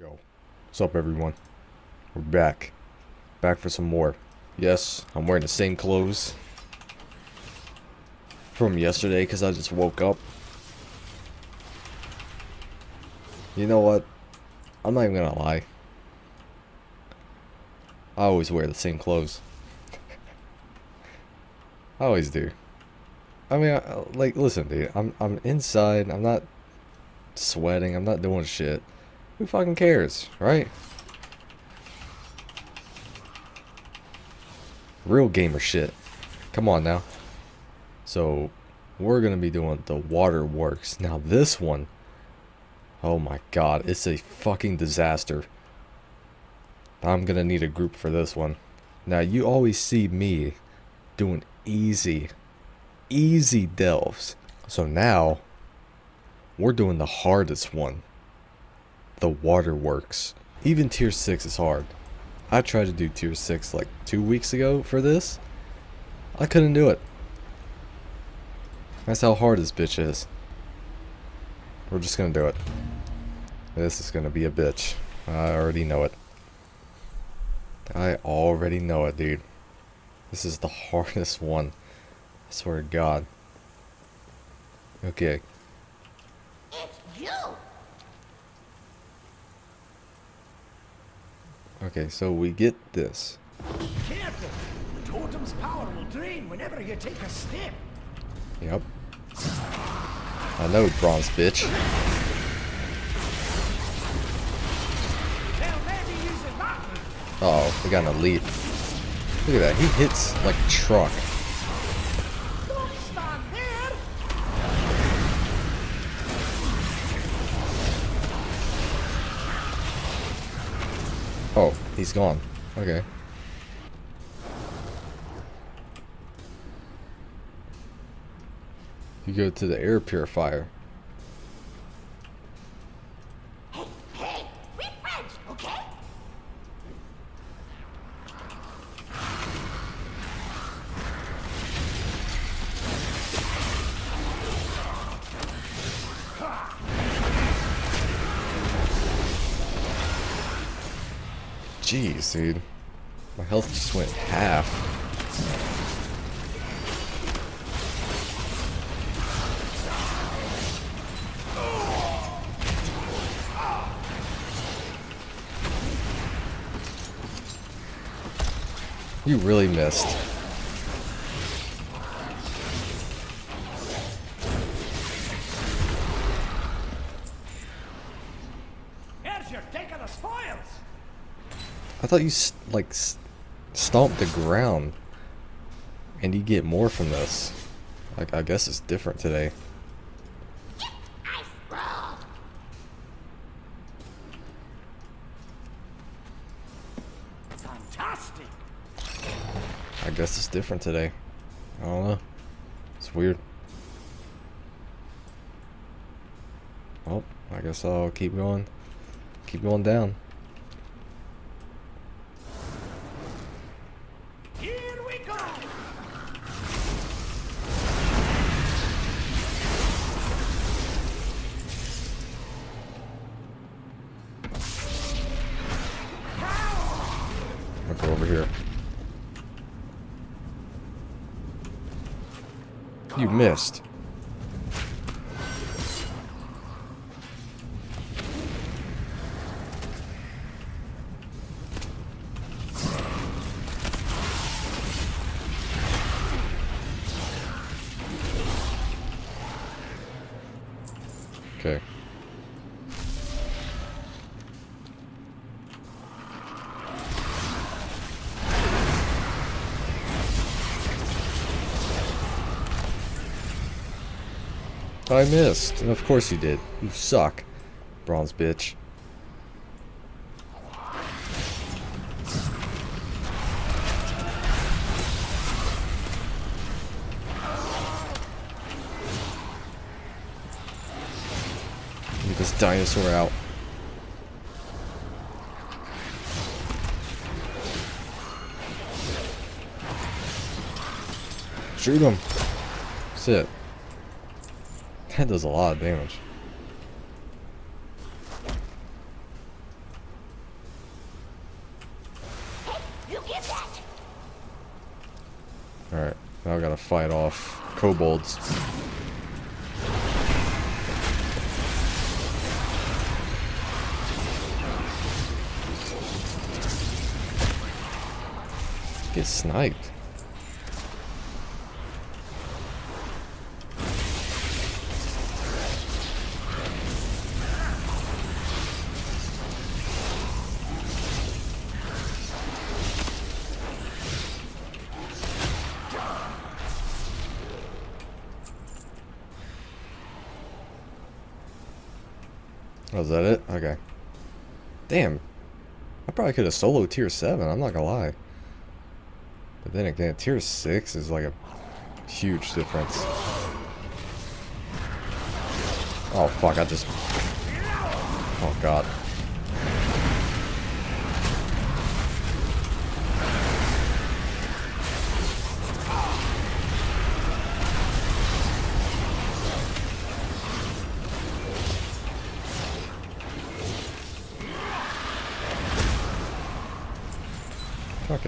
Yo, what's up everyone? We're back. Back for some more. Yes, I'm wearing the same clothes from yesterday because I just woke up. You know what? I'm not even gonna lie. I always wear the same clothes. I always do. I mean, I, like, listen, dude. I'm I'm inside. I'm not sweating. I'm not doing shit. Who fucking cares, right? Real gamer shit. Come on now. So, we're gonna be doing the waterworks. Now this one, oh my god, it's a fucking disaster. I'm gonna need a group for this one. Now you always see me doing easy, easy delves. So now, we're doing the hardest one. The waterworks. Even tier 6 is hard. I tried to do tier 6 like two weeks ago for this. I couldn't do it. That's how hard this bitch is. We're just gonna do it. This is gonna be a bitch. I already know it. I already know it, dude. This is the hardest one. I swear to God. Okay. It's you! Okay, so we get this. Careful! The totem's power will drain whenever you take a step. Yep. I know, bronze bitch. Well, maybe using that move. Uh oh, we got an elite. Look at that, he hits like a truck. He's gone. Okay. You go to the air purifier. Jeez, dude. My health just went half. You really missed. Here's your take of the spoils! I thought you s- like s- stomped the ground, and you get more from this. Like I guess it's different today. Fantastic! I guess it's different today. I don't know. It's weird. Oh, I guess I'll keep going. Keep going down. I'll go over here. You missed. I missed. And of course you did. You suck. Bronze bitch. Get this dinosaur out. Shoot him. That's it. That does a lot of damage. Alright, now I gotta fight off kobolds. Get sniped. Oh, is that it? Okay. Damn. I probably could have solo tier 7, I'm not gonna lie. But then again, tier 6 is like a huge difference. Oh fuck, I just... Oh god.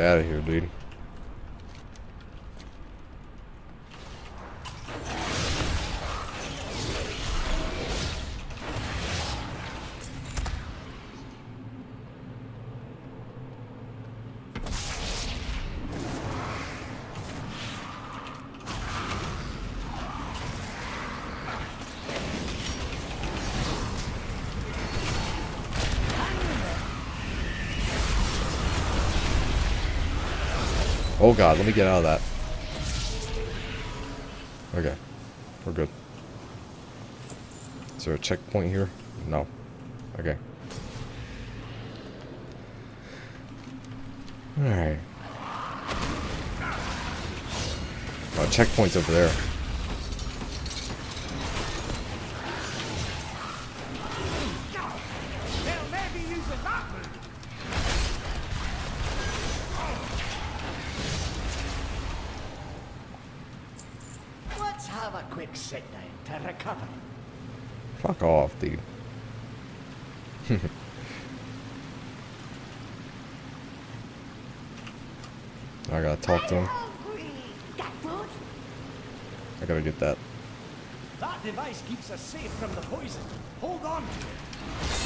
Out of here, dude. Oh god, let me get out of that. Okay. We're good. Is there a checkpoint here? No. Okay. Alright. Oh, checkpoint's over there. Sit down to recover. Fuck off, dude. I gotta talk to him. I gotta get that. That device keeps us safe from the poison. Hold on to it.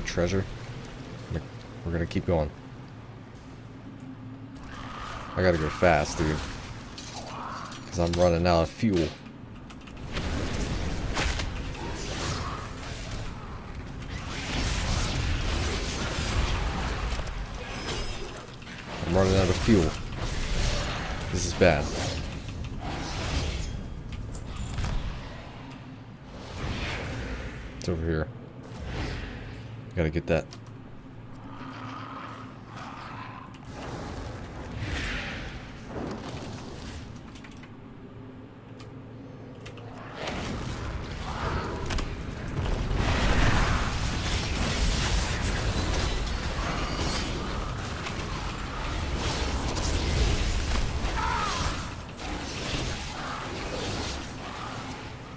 Treasure. We're gonna keep going. I gotta go fast, dude. Because I'm running out of fuel. I'm running out of fuel. This is bad. It's over here. Gotta get that.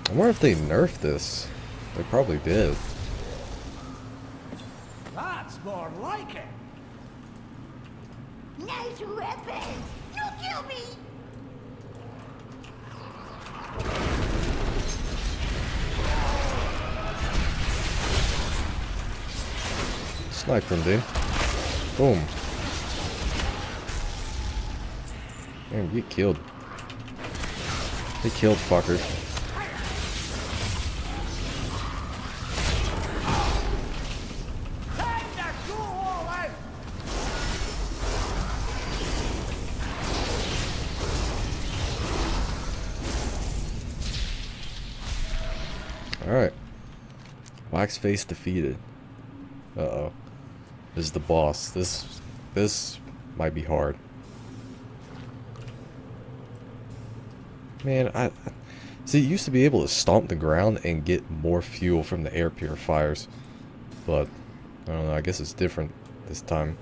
I wonder if they nerfed this. They probably did. That's more like it. Nice weapon. You kill me. Sniped him, dude. Boom. Man, get killed. They killed fucker. Waxface defeated. Uh-oh. This is the boss. This this might be hard. Man, I see you used to be able to stomp the ground and get more fuel from the air purifiers. But I don't know, I guess it's different this time.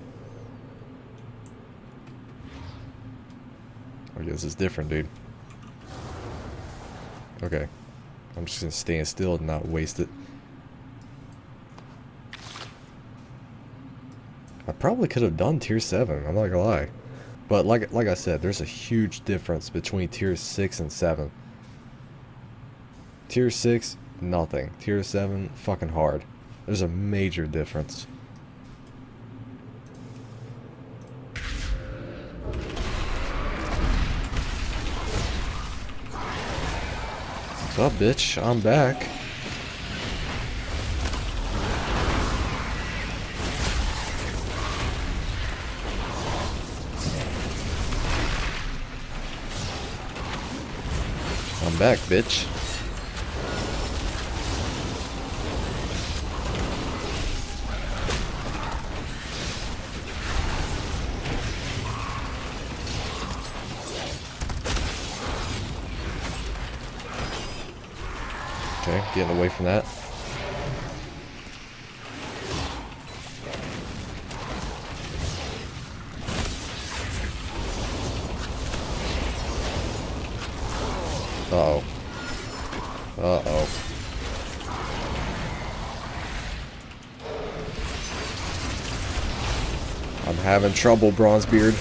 I guess it's different, dude. Okay. I'm just gonna stand still and not waste it. Probably could have done tier 7, I'm not gonna lie. But like like I said, there's a huge difference between tier 6 and 7. Tier 6, nothing. Tier 7, fucking hard. There's a major difference. What's up, bitch? I'm back. Back, bitch. Okay, getting away from that. Having trouble, Bronzebeard.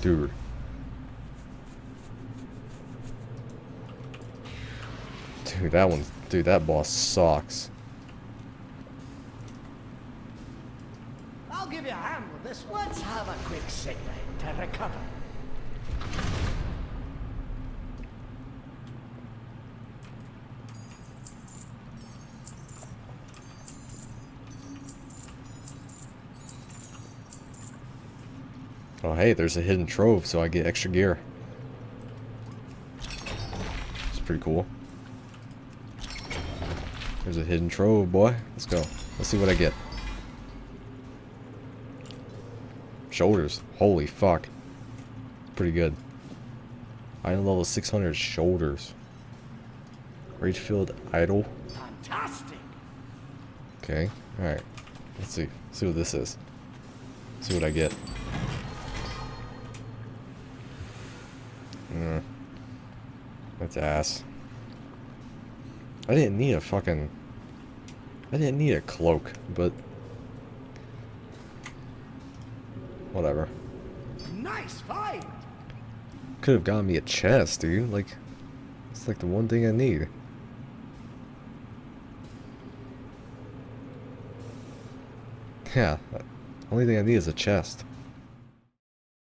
Dude. Dude, that one, dude, that boss sucks. I'll give you a hand with this. Let's have a quick down to recover. Hey, there's a hidden trove, so I get extra gear. It's pretty cool. There's a hidden trove, boy. Let's go. Let's see what I get. Shoulders. Holy fuck. Pretty good. Item level 600 shoulders. Rage-filled idol. Fantastic! Okay. Alright. Let's see. see what this is. see what I get. Mm. That's ass. I didn't need a fucking... I didn't need a cloak, but... Whatever. Nice find! Could have gotten me a chest, dude. Like, it's like the one thing I need. Yeah. the Only thing I need is a chest.